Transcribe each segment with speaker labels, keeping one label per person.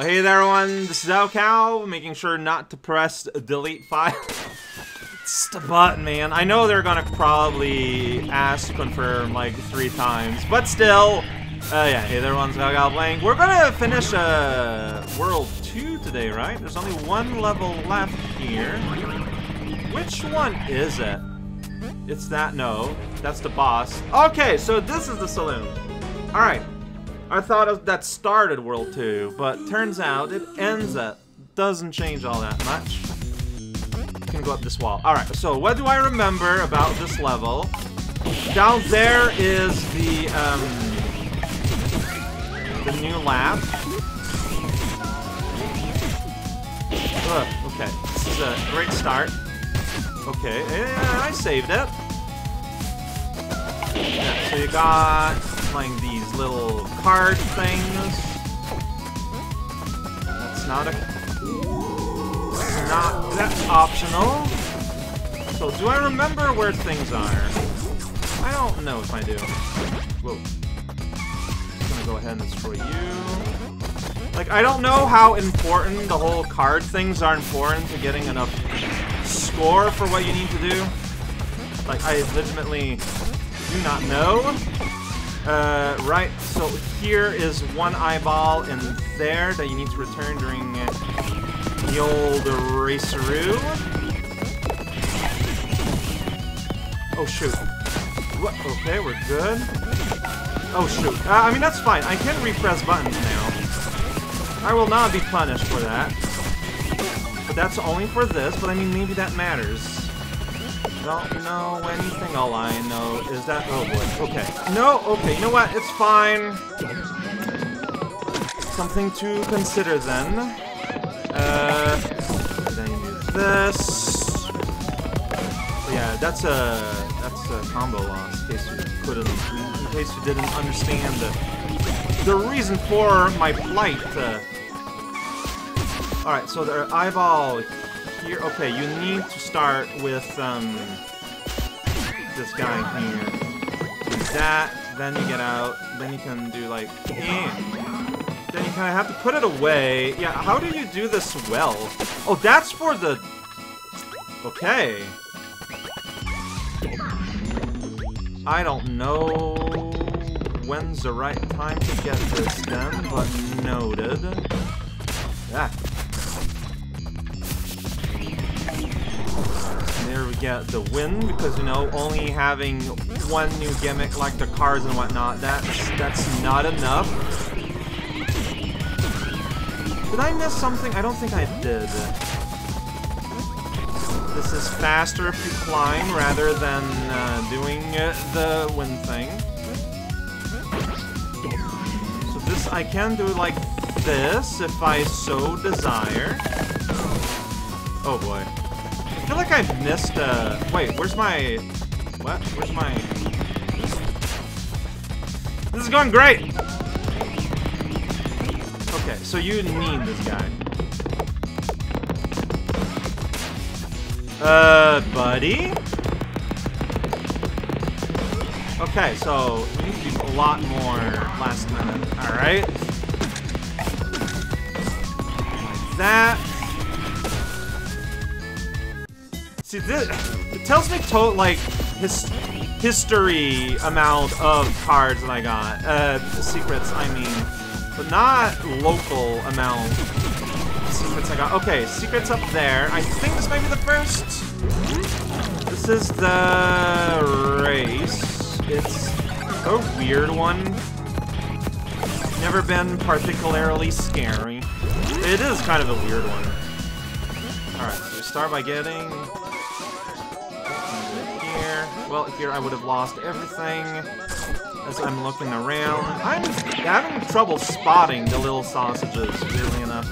Speaker 1: Hey there everyone, this is raocow, making sure not to press delete file. it's the button, man. I know they're gonna probably ask confirm like three times, but still. Uh, yeah, hey there everyone, raocow playing. We're gonna finish uh, World 2 today, right? There's only one level left here. Which one is it? It's that, no. That's the boss. Okay, so this is the saloon. Alright. I thought that started World 2, but turns out it ends it. Doesn't change all that much. Can go up this wall. Alright, so what do I remember about this level? Down there is the, um, the new lab. Ugh, okay, this is a great start. Okay, yeah, I saved it. Yeah, so you got like these little card things. That's not a. That's not that's optional. So do I remember where things are? I don't know if I do. Whoa. Just gonna go ahead and destroy you. Like I don't know how important the whole card things are important to getting enough score for what you need to do. Like I legitimately do not know. Uh, right, so here is one eyeball in there that you need to return during the old raceroo. Oh, shoot. What? Okay, we're good. Oh, shoot. Uh, I mean, that's fine. I can repress buttons now. I will not be punished for that. But that's only for this, but I mean, maybe that matters. Don't know anything. All I know is that... Oh, boy. Okay. No, okay. You know what? It's fine. Something to consider, then. Uh... Then you this. yeah, that's a... That's a combo loss, in case you couldn't... In case you didn't understand the... The reason for my plight. Uh, Alright, so the eyeball here. Okay, you need to start with um, this guy here. Do that, then you get out, then you can do like. Then you kind of have to put it away. Yeah, how do you do this well? Oh, that's for the... Okay. I don't know when's the right time to get this then, but noted. Yeah. There we get the win, because, you know, only having one new gimmick like the cars and whatnot, that's, that's not enough. Did I miss something? I don't think I did. This is faster if you climb rather than uh, doing uh, the win thing. So this, I can do like this if I so desire. Oh boy feel like I missed, uh... Wait, where's my... What? Where's my... This is going great! Okay, so you need this guy. Uh, buddy? Okay, so we need to do a lot more last minute. Alright. Like that. See, this it tells me to like his history amount of cards that I got. Uh, secrets, I mean, but not local amount secrets I got. Okay, secrets up there. I think this might be the first. This is the race. It's a weird one. Never been particularly scary. It is kind of a weird one. Alright, so we start by getting well, here I would have lost everything as I'm looking around. I'm having trouble spotting the little sausages, weirdly enough.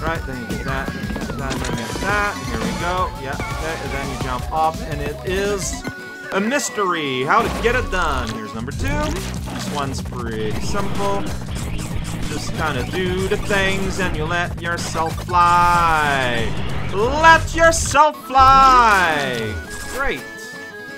Speaker 1: Right, then you get that, then you get that. Here we go. Yeah, okay, and then you jump up, and it is a mystery. How to get it done. Here's number two. This one's pretty simple. Just kind of do the things, and you let yourself fly. Let yourself fly! Great.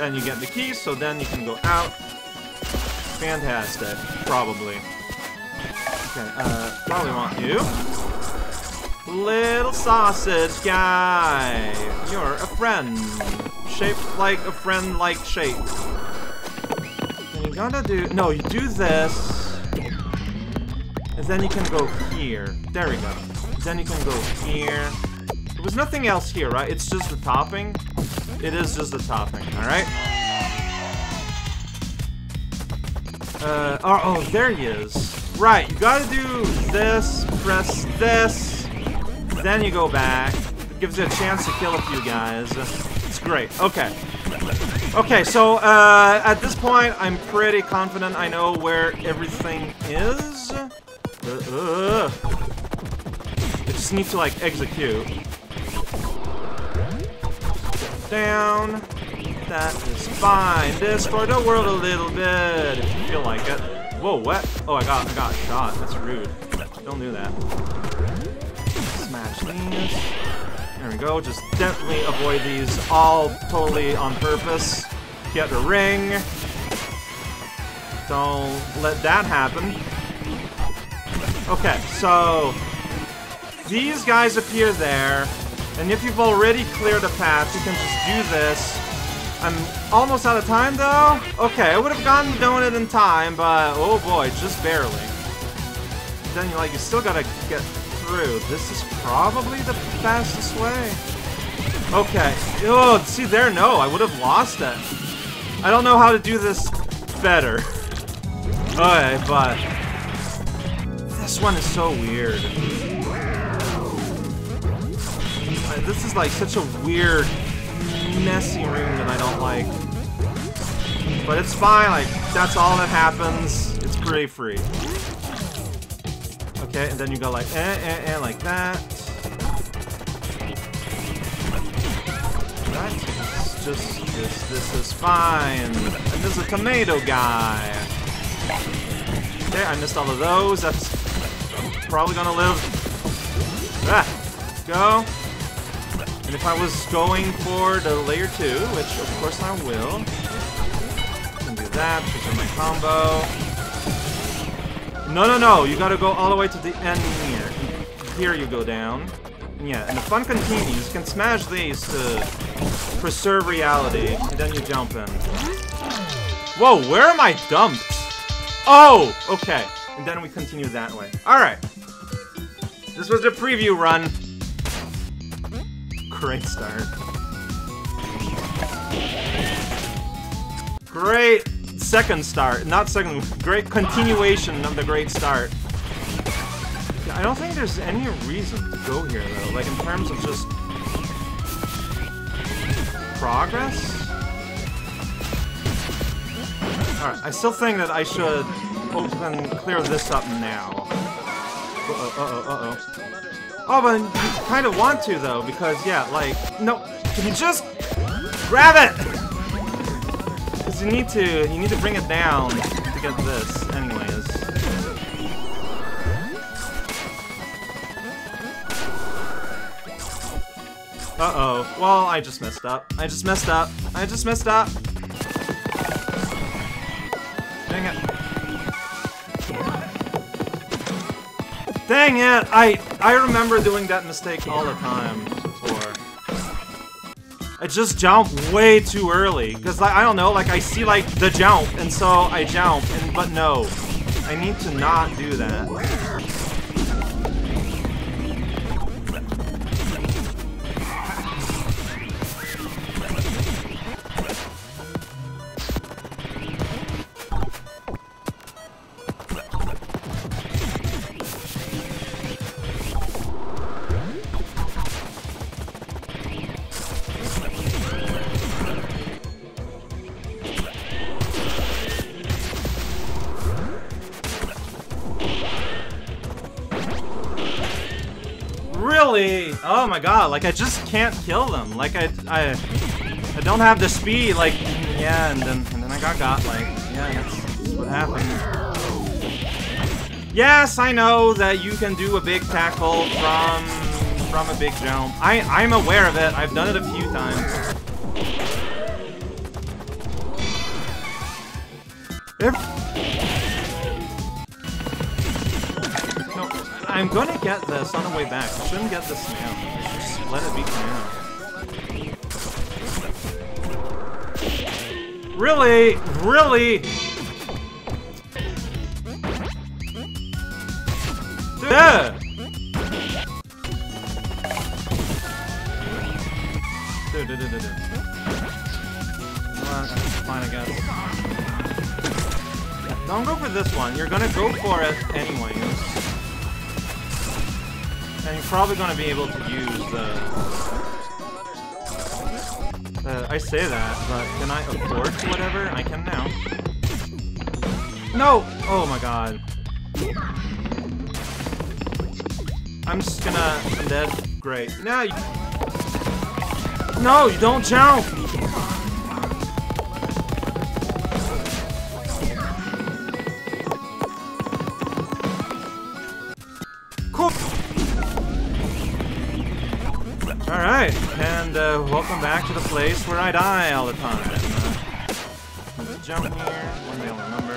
Speaker 1: and you get the key, so then you can go out. Fantastic. Probably. Okay, uh, probably want you. Little sausage guy. You're a friend. Shaped like a friend-like shape. And you gotta do... No, you do this. And then you can go here. There we go. Then you can go here. There was nothing else here, right? It's just the topping. It is just the topping, alright? Uh, oh, oh, there he is. Right, you gotta do this, press this, then you go back. It gives you a chance to kill a few guys. It's great. Okay. Okay, so uh, at this point, I'm pretty confident I know where everything is. Uh, uh. I just need to, like, execute. Down. That is fine. This for the world a little bit, if you feel like it. Whoa, what? Oh, I got, I got shot. That's rude. Don't do that. Smash these. There we go. Just definitely avoid these all totally on purpose. Get the ring. Don't let that happen. Okay, so these guys appear there, and if you've already cleared a path, you can just do this. I'm almost out of time, though. Okay, I would have gotten doing it in time, but oh boy, just barely. Then you like you still gotta get through. This is probably the fastest way. Okay. Oh, see there, no, I would have lost it. I don't know how to do this better. Okay, but this one is so weird. This is like such a weird, messy room that I don't like. But it's fine, like, that's all that happens. It's pretty free. Okay, and then you go like, eh, eh, eh, like that. That is just, this, this is fine. And there's a tomato guy. Okay, I missed all of those. That's probably gonna live. Ah, go. And if I was going for the layer 2, which of course I will, I can do that of my combo. No, no, no, you gotta go all the way to the end here. Here you go down. Yeah, and the fun continues. You can smash these to preserve reality, and then you jump in. Whoa, where am I dumped? Oh, okay. And then we continue that way. Alright. This was the preview run. Great start. Great second start. Not second, great continuation of the great start. I don't think there's any reason to go here, though. Like, in terms of just... Progress? Alright, I still think that I should open, clear this up now. Uh-oh, uh-oh, uh-oh. Oh, but you kind of want to, though, because, yeah, like, no, can you just grab it? Because you need to, you need to bring it down to get this, anyways. Uh-oh. Well, I just messed up. I just messed up. I just messed up. Dang it! I I remember doing that mistake all the time before. I just jump way too early because I, I don't know, like I see like the jump and so I jump and but no, I need to not do that. Oh my god, like I just can't kill them. Like I, I, I don't have the speed, like, yeah, and then, and then I got got, like, yeah, that's what happened. Yes, I know that you can do a big tackle from, from a big jump. I, I'm aware of it, I've done it a few times. If I'm gonna get this on the way back. I shouldn't get this now. Just let it be now. Really? Really? Dude, dude, dude, dude, dude. Well, fine, I guess. Don't go for this one. You're gonna go for it anyways. And you're probably gonna be able to use the... Uh, I say that, but can I afford whatever? I can now. No! Oh my god. I'm just gonna... I'm dead. Great. Now you... No, you don't jump! Alright, and uh, welcome back to the place where I die all the time. Uh, let's jump here,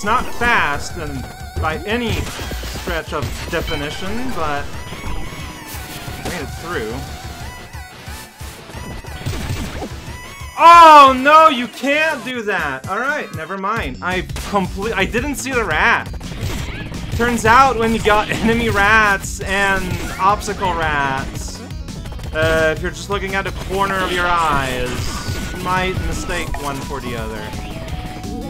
Speaker 1: That's not fast and by any stretch of definition, but I made it through. Oh no, you can't do that. All right, never mind. I complete. I didn't see the rat. Turns out when you got enemy rats and obstacle rats, uh, if you're just looking at the corner of your eyes, you might mistake one for the other.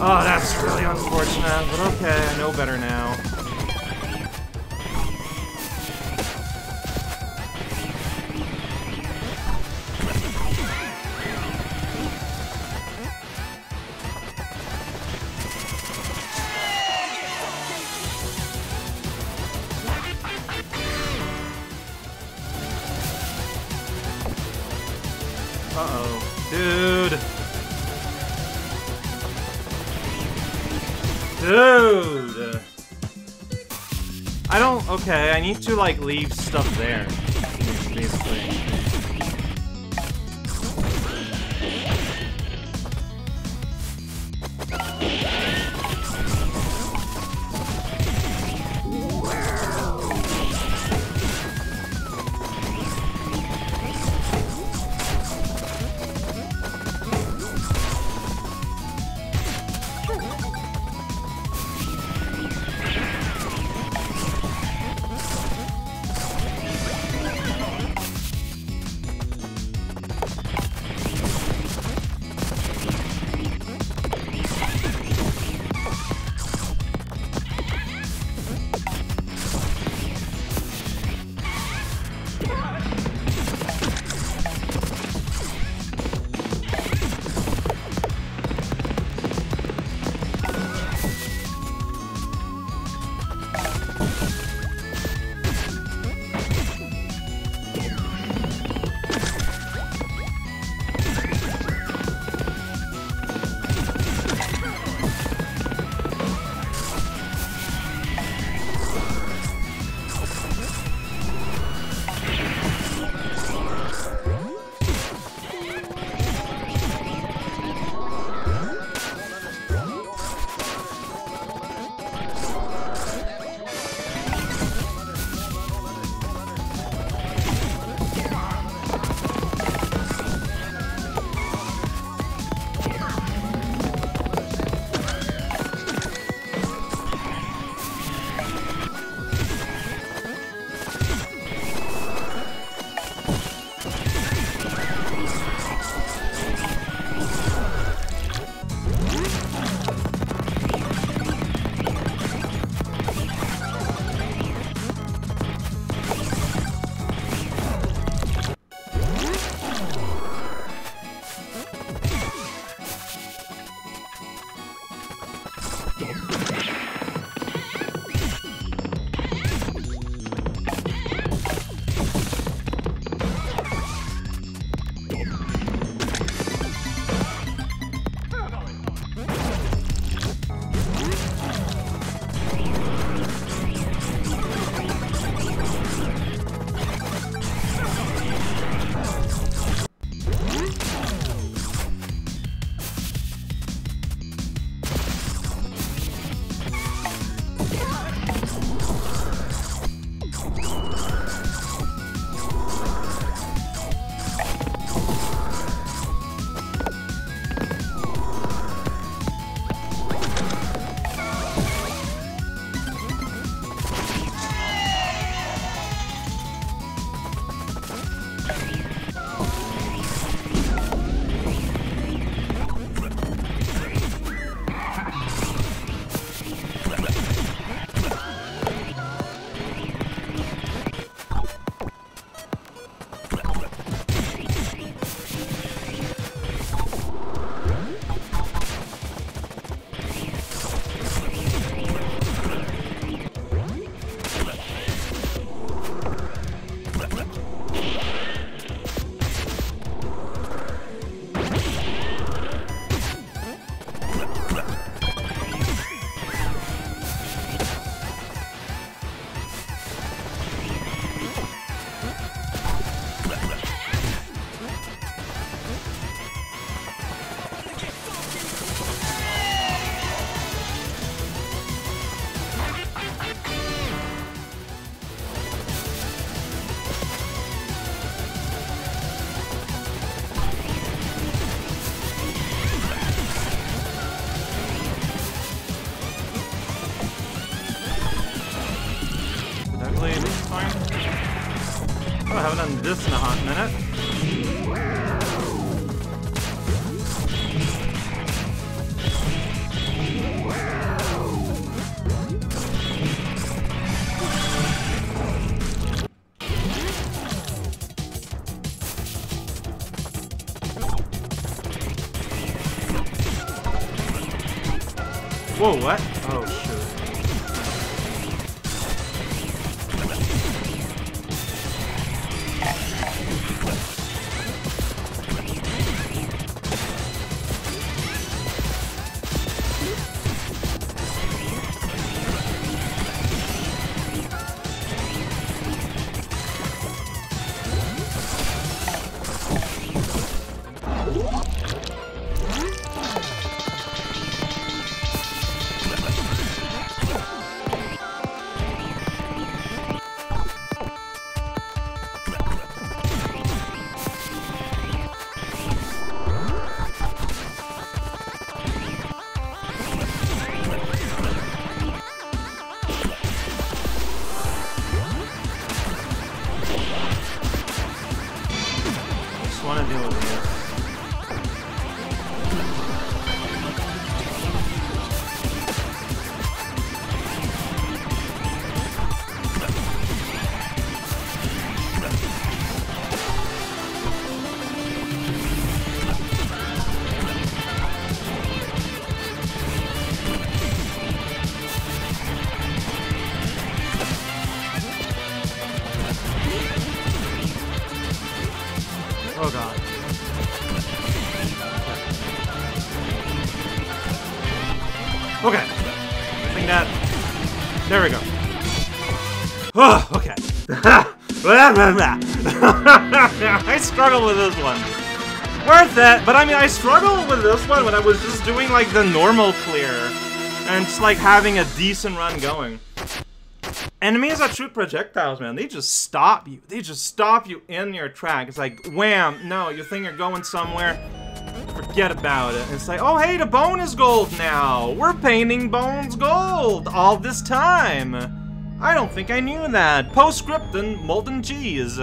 Speaker 1: Oh, that's really unfortunate, but okay, I know better now. Okay, I need to, like, leave stuff there. This in a hot minute. Whoa, what? Oh, I struggle with this one. Worth it, but I mean, I struggled with this one when I was just doing like the normal clear and just like having a decent run going. Enemies that shoot projectiles, man, they just stop you. They just stop you in your track. It's like, wham, no, you think you're going somewhere, forget about it. It's like, oh, hey, the bone is gold now. We're painting bones gold all this time. I don't think I knew that. Postscript and molten cheese.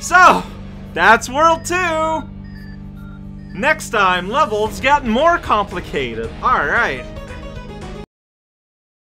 Speaker 1: So, that's World 2. Next time, levels get more complicated. Alright.